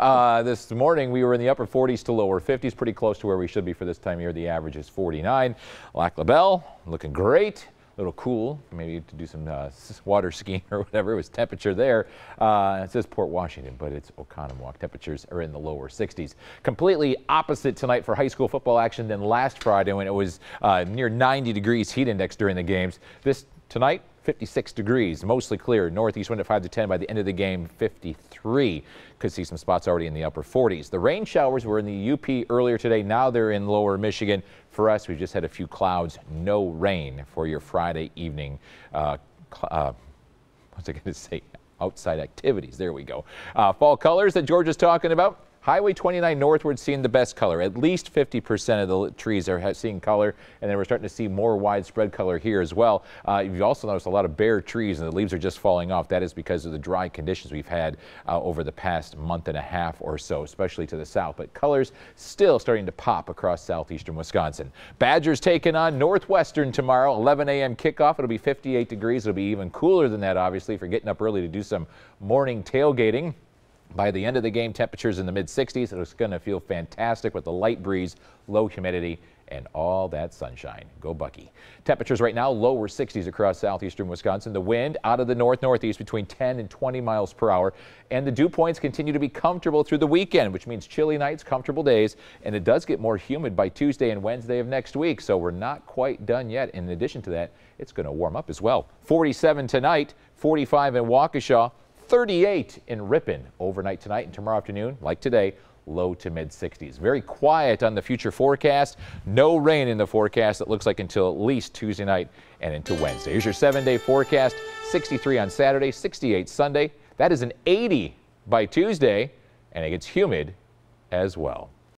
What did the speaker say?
Uh, this morning we were in the upper 40s to lower 50s, pretty close to where we should be for this time of year. The average is 49. Lac La Belle looking great a little cool, maybe to do some uh, water skiing or whatever. It was temperature there. Uh, it says Port Washington, but it's Oconomowoc. Temperatures are in the lower 60s. Completely opposite tonight for high school football action than last Friday when it was uh, near 90 degrees heat index during the games. This tonight, 56 degrees, mostly clear. Northeast wind at 5 to 10 by the end of the game, 53. Could see some spots already in the upper 40s. The rain showers were in the UP earlier today. Now they're in lower Michigan. For us, we've just had a few clouds, no rain for your Friday evening. Uh, uh, what's I going to say? Outside activities. There we go. Uh, fall colors that George is talking about. Highway 29 northward seeing the best color. At least 50% of the trees are seeing color, and then we're starting to see more widespread color here as well. Uh, you've also noticed a lot of bare trees, and the leaves are just falling off. That is because of the dry conditions we've had uh, over the past month and a half or so, especially to the south. But colors still starting to pop across southeastern Wisconsin. Badgers taking on Northwestern tomorrow, 11 a.m. kickoff. It'll be 58 degrees. It'll be even cooler than that, obviously, for getting up early to do some morning tailgating. By the end of the game, temperatures in the mid 60s. It's going to feel fantastic with the light breeze, low humidity, and all that sunshine. Go Bucky. Temperatures right now lower 60s across southeastern Wisconsin. The wind out of the north northeast between 10 and 20 miles per hour. And the dew points continue to be comfortable through the weekend, which means chilly nights, comfortable days. And it does get more humid by Tuesday and Wednesday of next week. So we're not quite done yet. In addition to that, it's going to warm up as well. 47 tonight, 45 in Waukesha. 38 in Ripon overnight tonight and tomorrow afternoon, like today, low to mid 60s. Very quiet on the future forecast. No rain in the forecast, it looks like until at least Tuesday night and into Wednesday. Here's your seven day forecast 63 on Saturday, 68 Sunday. That is an 80 by Tuesday, and it gets humid as well.